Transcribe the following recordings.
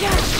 Yes!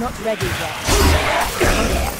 Not ready yet.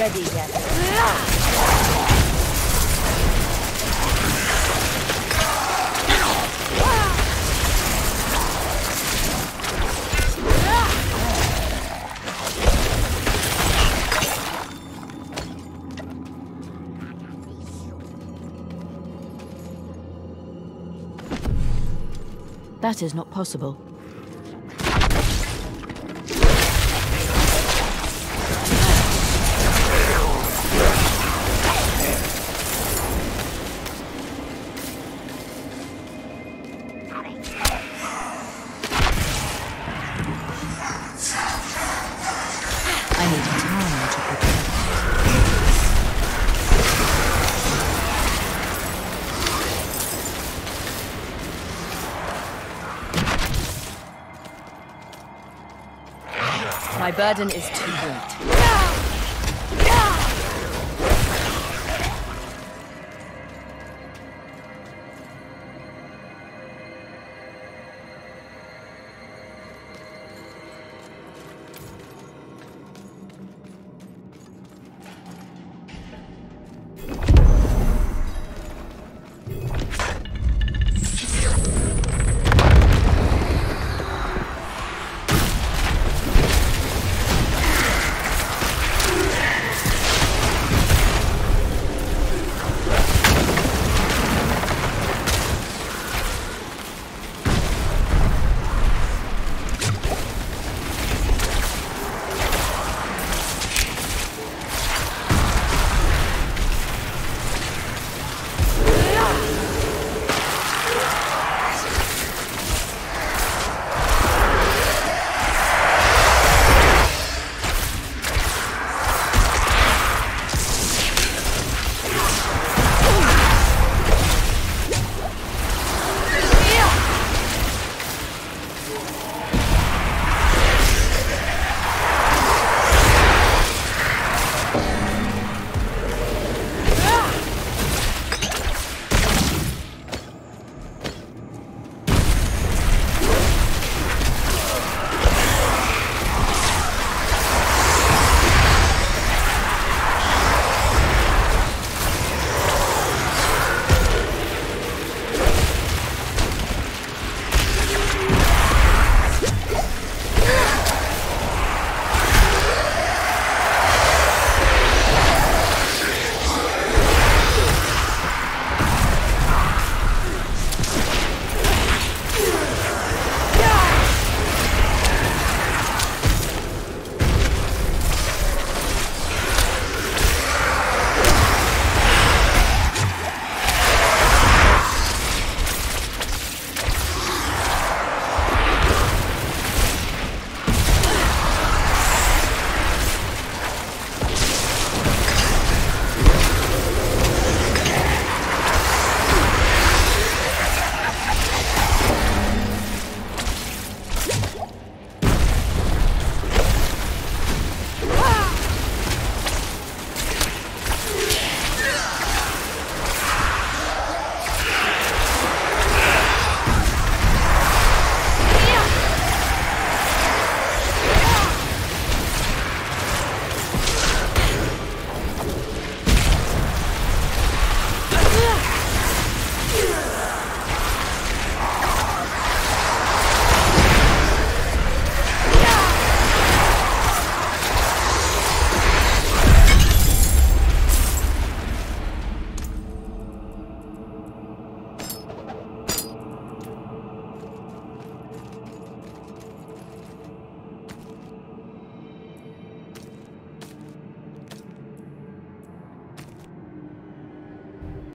Ready yet. That is not possible. My burden is too great.